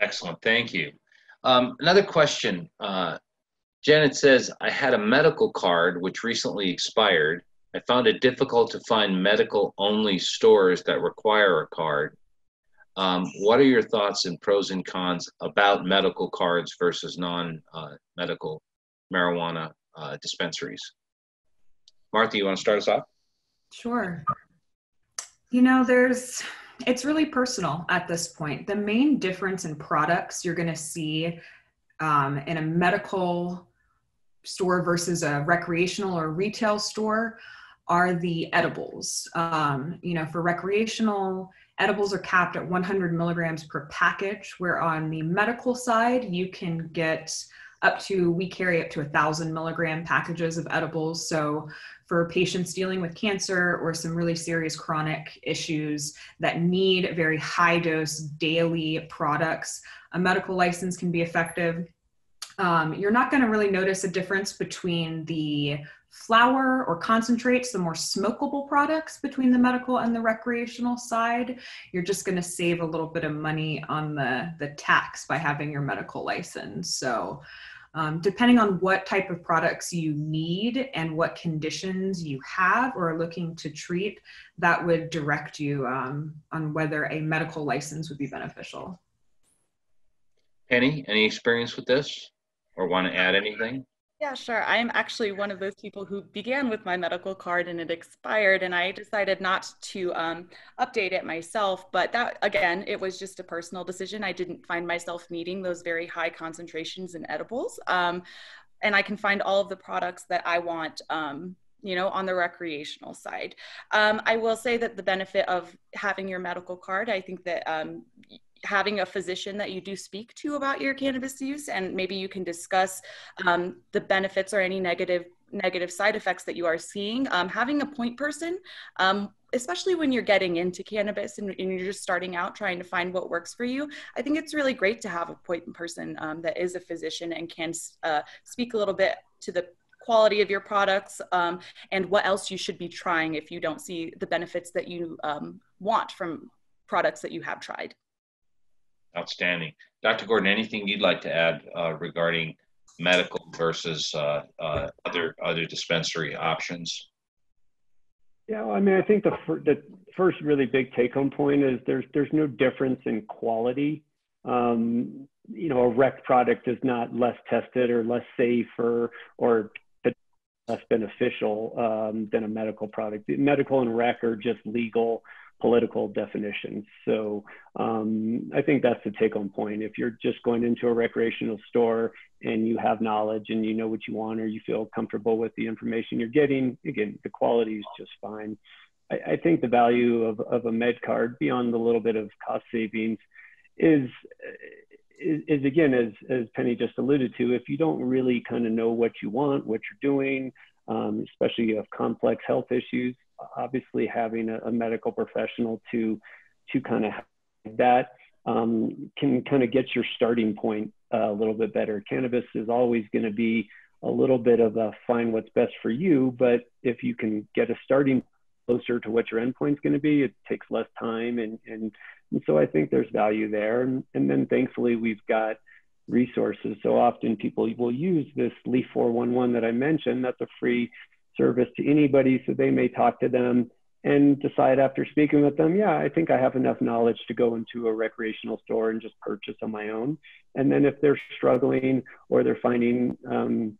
Excellent, thank you. Um, another question. Uh, Janet says, I had a medical card which recently expired. I found it difficult to find medical only stores that require a card. Um, what are your thoughts and pros and cons about medical cards versus non uh, medical marijuana uh, dispensaries? Martha, you want to start us off? Sure. You know, there's, it's really personal at this point. The main difference in products you're going to see um, in a medical store versus a recreational or retail store are the edibles. Um, you know, for recreational, edibles are capped at 100 milligrams per package, where on the medical side, you can get up to, we carry up to a thousand milligram packages of edibles. So for patients dealing with cancer or some really serious chronic issues that need very high dose daily products, a medical license can be effective. Um, you're not going to really notice a difference between the flower or concentrates, the more smokable products between the medical and the recreational side. You're just going to save a little bit of money on the, the tax by having your medical license. So um, depending on what type of products you need and what conditions you have or are looking to treat, that would direct you um, on whether a medical license would be beneficial. Penny, any experience with this or want to add anything? Yeah, sure. I'm actually one of those people who began with my medical card and it expired, and I decided not to um, update it myself. But that, again, it was just a personal decision. I didn't find myself needing those very high concentrations in edibles. Um, and I can find all of the products that I want um, you know, on the recreational side. Um, I will say that the benefit of having your medical card, I think that um, having a physician that you do speak to about your cannabis use, and maybe you can discuss um, the benefits or any negative negative side effects that you are seeing. Um, having a point person, um, especially when you're getting into cannabis and, and, you're just starting out trying to find what works for you, I think it's really great to have a point person um, that is a physician and can uh, speak a little bit to the quality of your products um, and what else you should be trying if you don't see the benefits that you um, want from products that you have tried. Outstanding. Dr. Gordon, anything you'd like to add uh, regarding medical versus uh, uh, other, other dispensary options? Yeah, well, I mean, I think the, fir- the first really big take home point is there's, there's no difference in quality. Um, you know, a rec product is not less tested or less safe or, or less beneficial um, than a medical product. Medical and rec are just legal political definitions. So um, I think that's the take home point. If you're just going into a recreational store and you have knowledge and you know what you want or you feel comfortable with the information you're getting, again, the quality is just fine. I, I think the value of, of a med card beyond the little bit of cost savings is is, is, again, as, as Penny just alluded to, if you don't really kind of know what you want, what you're doing, um, especially you have complex health issues, obviously having a, a medical professional to, to kind of that um, can kind of get your starting point uh, a little bit better. Cannabis is always going to be a little bit of a find what's best for you, but if you can get a starting closer to what your endpoint is going to be, it takes less time and, and and so I think there's value there. And, and then thankfully, we've got resources. So often people will use this Leaf 411 that I mentioned. That's a free service to anybody. So they may talk to them and decide after speaking with them, yeah, I think I have enough knowledge to go into a recreational store and just purchase on my own. And then if they're struggling or they're finding um,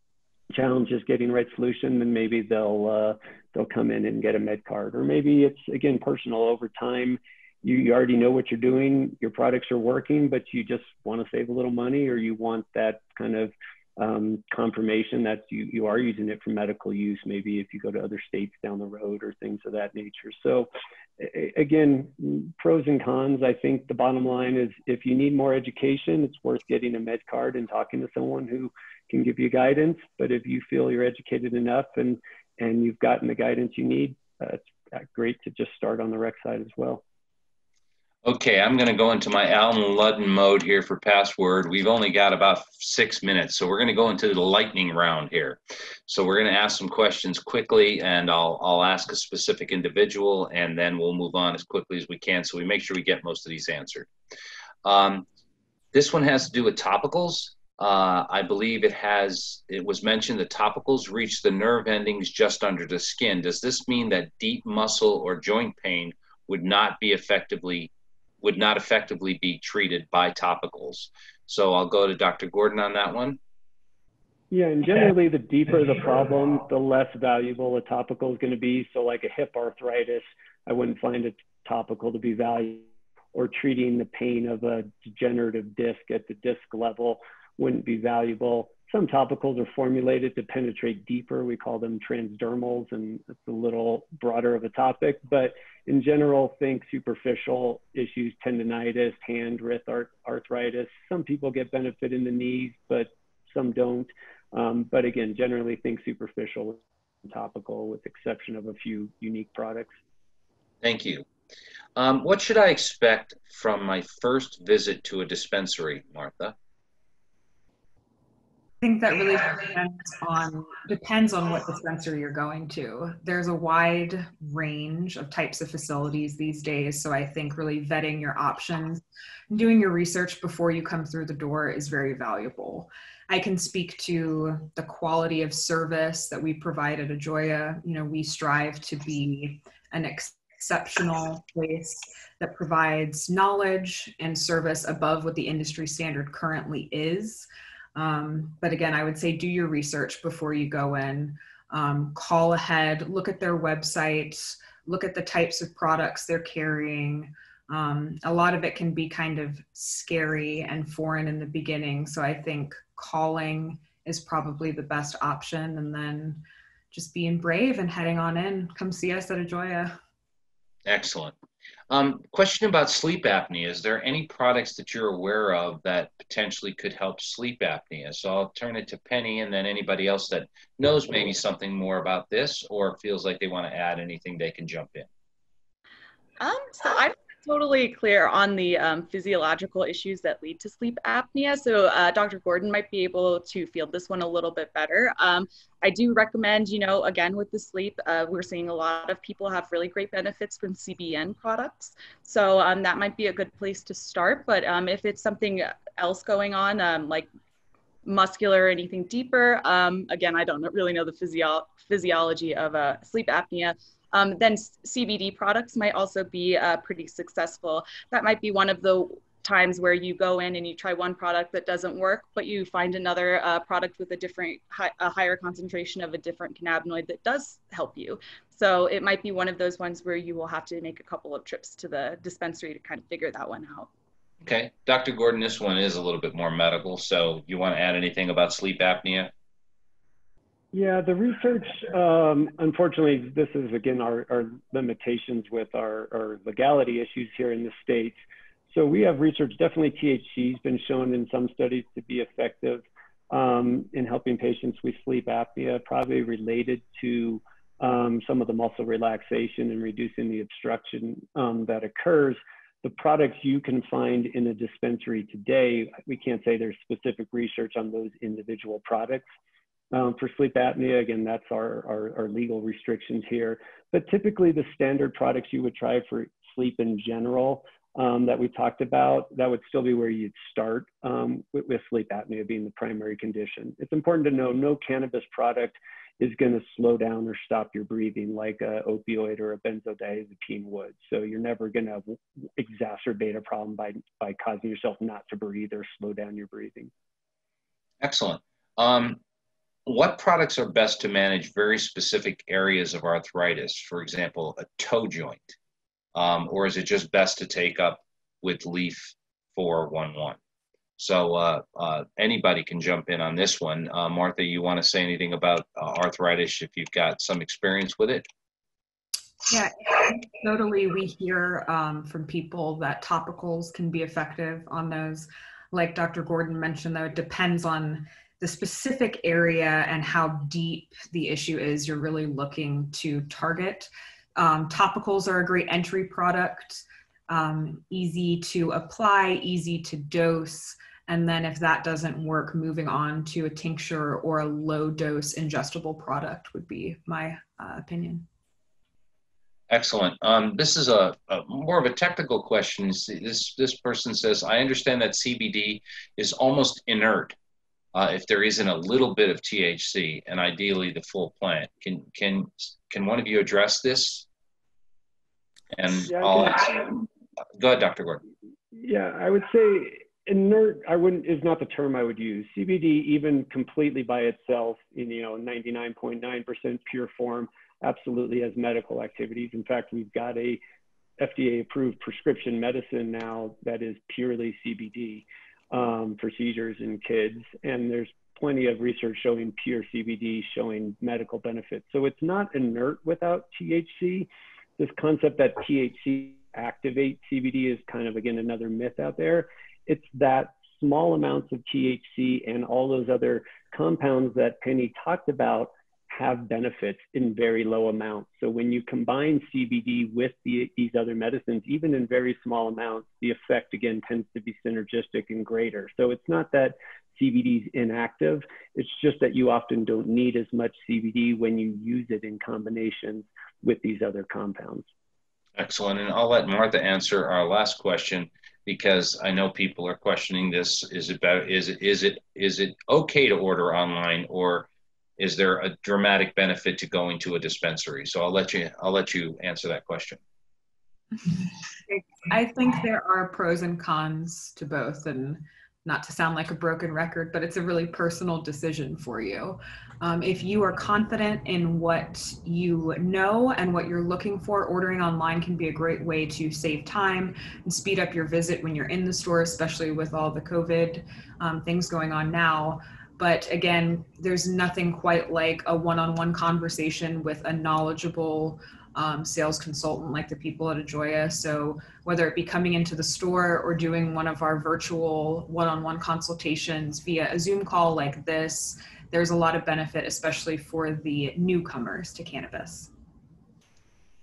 challenges getting the right solution, then maybe they'll uh, they'll come in and get a med card. Or maybe it's again personal over time you, you already know what you're doing, your products are working, but you just want to save a little money or you want that kind of um, confirmation that you, you are using it for medical use, maybe if you go to other states down the road or things of that nature. So again, pros and cons, I think the bottom line is if you need more education, it's worth getting a med card and talking to someone who can give you guidance. But if you feel you're educated enough and, and you've gotten the guidance you need, uh, it's great to just start on the rec side as well. Okay, I'm going to go into my Allen Ludden mode here for password. We've only got about six minutes, so we're going to go into the lightning round here. So we're going to ask some questions quickly, and I'll, I'll ask a specific individual, and then we'll move on as quickly as we can so we make sure we get most of these answered. Um, this one has to do with topicals. Uh, I believe it has, it was mentioned that topicals reach the nerve endings just under the skin. Does this mean that deep muscle or joint pain would not be effectively would not effectively be treated by topicals. So I'll go to Dr. Gordon on that one. Yeah, and generally, the deeper the problem, the less valuable a topical is going to be. So, like a hip arthritis, I wouldn't find a topical to be valuable, or treating the pain of a degenerative disc at the disc level wouldn't be valuable. Some topicals are formulated to penetrate deeper. We call them transdermals, and it's a little broader of a topic. But in general, think superficial issues, tendonitis, hand, wrist arthritis. Some people get benefit in the knees, but some don't. Um, but again, generally think superficial topical with exception of a few unique products. Thank you. Um, what should I expect from my first visit to a dispensary, Martha? Think that really depends on depends on what dispensary you're going to. There's a wide range of types of facilities these days, so I think really vetting your options, doing your research before you come through the door is very valuable. I can speak to the quality of service that we provide at Ajoya. You know, we strive to be an exceptional place that provides knowledge and service above what the industry standard currently is. Um, but again, I would say do your research before you go in. Um, call ahead, look at their website, look at the types of products they're carrying. Um, a lot of it can be kind of scary and foreign in the beginning. So I think calling is probably the best option. And then just being brave and heading on in. Come see us at Ajoya. Excellent. Um, question about sleep apnea. Is there any products that you're aware of that potentially could help sleep apnea? So I'll turn it to Penny and then anybody else that knows maybe something more about this or feels like they want to add anything, they can jump in. Um, so I'm totally clear on the um, physiological issues that lead to sleep apnea. So uh, Dr. Gordon might be able to field this one a little bit better. Um, I do recommend, you know, again with the sleep, uh, we're seeing a lot of people have really great benefits from CBN products. So um, that might be a good place to start. But um, if it's something else going on, um, like muscular or anything deeper, um, again, I don't really know the physio- physiology of uh, sleep apnea um, then CBD products might also be uh, pretty successful. That might be one of the times where you go in and you try one product that doesn't work, but you find another uh, product with a different, hi- a higher concentration of a different cannabinoid that does help you. So it might be one of those ones where you will have to make a couple of trips to the dispensary to kind of figure that one out. Okay, Dr. Gordon, this one is a little bit more medical. So you want to add anything about sleep apnea? Yeah, the research, um, unfortunately, this is again our, our limitations with our, our, legality issues here in the States. So we have research, definitely THC has been shown in some studies to be effective um, in helping patients with sleep apnea, probably related to um, some of the muscle relaxation and reducing the obstruction um, that occurs. The products you can find in a dispensary today, we can't say there's specific research on those individual products. Um, for sleep apnea, again, that's our, our, our, legal restrictions here. But typically the standard products you would try for sleep in general um, that we talked about, that would still be where you'd start um, with, with, sleep apnea being the primary condition. It's important to know no cannabis product is going to slow down or stop your breathing like a opioid or a benzodiazepine would. So you're never going to exacerbate a problem by, by causing yourself not to breathe or slow down your breathing. Excellent. Um, what products are best to manage very specific areas of arthritis, for example, a toe joint? Um, or is it just best to take up with Leaf 411? So uh, uh, anybody can jump in on this one. Uh, Martha, you want to say anything about uh, arthritis if you've got some experience with it? Yeah, totally. We hear um, from people that topicals can be effective on those. Like Dr. Gordon mentioned, though, it depends on the specific area and how deep the issue is you're really looking to target. Um, topicals are a great entry product, um, easy to apply, easy to dose. And then if that doesn't work, moving on to a tincture or a low dose ingestible product would be my uh, opinion. Excellent. Um, this is a, a, more of a technical question. This this person says, I understand that CBD is almost inert uh, if there isn't a little bit of THC and ideally the full plant. Can can can one of you address this? And yeah, I'll. Go ahead, Dr. Gordon. Yeah, I would say inert. I wouldn't is not the term I would use. CBD, even completely by itself, in you know 99.9% pure form, absolutely has medical activities. In fact, we've got a FDA approved prescription medicine now that is purely CBD um, for seizures in kids. And there's plenty of research showing pure CBD showing medical benefits. So it's not inert without THC. This concept that THC activates CBD is kind of, again, another myth out there. It's that small amounts of THC and all those other compounds that Penny talked about have benefits in very low amounts. So when you combine CBD with the, these other medicines, even in very small amounts, the effect again tends to be synergistic and greater. So it's not that CBD is inactive, it's just that you often don't need as much CBD when you use it in combinations with these other compounds. Excellent. And I'll let Martha answer our last question because I know people are questioning this. Is it better, is it is it is it okay to order online or is there a dramatic benefit to going to a dispensary? So I'll let you I'll let you answer that question. I think there are pros and cons to both, and not to sound like a broken record, but it's a really personal decision for you. Um, if you are confident in what you know and what you're looking for, ordering online can be a great way to save time and speed up your visit when you're in the store, especially with all the COVID um, things going on now. But again, there's nothing quite like a one on one conversation with a knowledgeable um, sales consultant like the people at Ajoya. So whether it be coming into the store or doing one of our virtual one-on-one consultations via a Zoom call like this, there's a lot of benefit, especially for the newcomers to cannabis.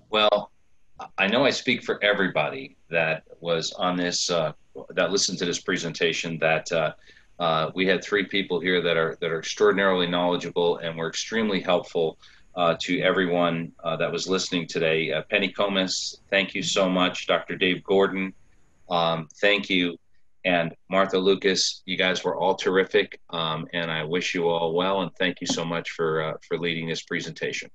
Well, I know I speak for everybody that was on this, uh, that listened to this presentation, that uh, uh, we had three people here that are that are extraordinarily knowledgeable and were extremely helpful uh, to everyone uh, that was listening today. Uh, Penny Komes, thank you so much. Dr. Dave Gordon, um, thank you. And Martha Lucas, you guys were all terrific. Um, and I wish you all well and thank you so much for, uh, for leading this presentation.